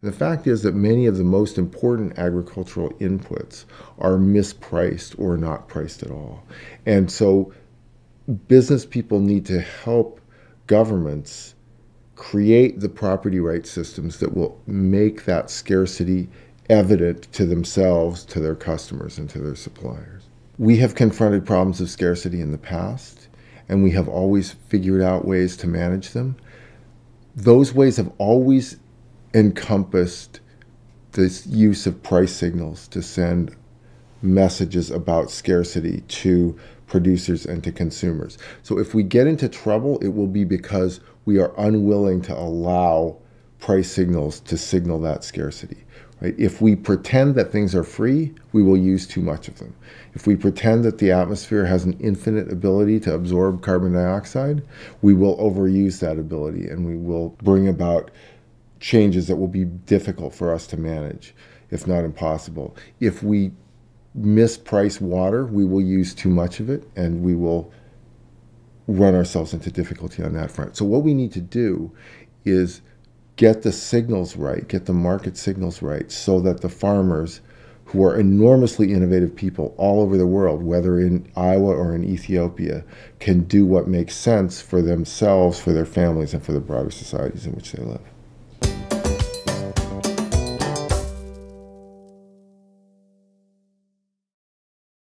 The fact is that many of the most important agricultural inputs are mispriced or not priced at all. And so business people need to help governments create the property rights systems that will make that scarcity evident to themselves, to their customers, and to their suppliers. We have confronted problems of scarcity in the past, and we have always figured out ways to manage them. Those ways have always encompassed this use of price signals to send messages about scarcity to producers and to consumers. So if we get into trouble, it will be because we are unwilling to allow price signals to signal that scarcity. Right? If we pretend that things are free, we will use too much of them. If we pretend that the atmosphere has an infinite ability to absorb carbon dioxide, we will overuse that ability and we will bring about changes that will be difficult for us to manage, if not impossible. If we misprice water, we will use too much of it and we will run ourselves into difficulty on that front. So, what we need to do is get the signals right, get the market signals right, so that the farmers who are enormously innovative people all over the world, whether in Iowa or in Ethiopia, can do what makes sense for themselves, for their families, and for the broader societies in which they live.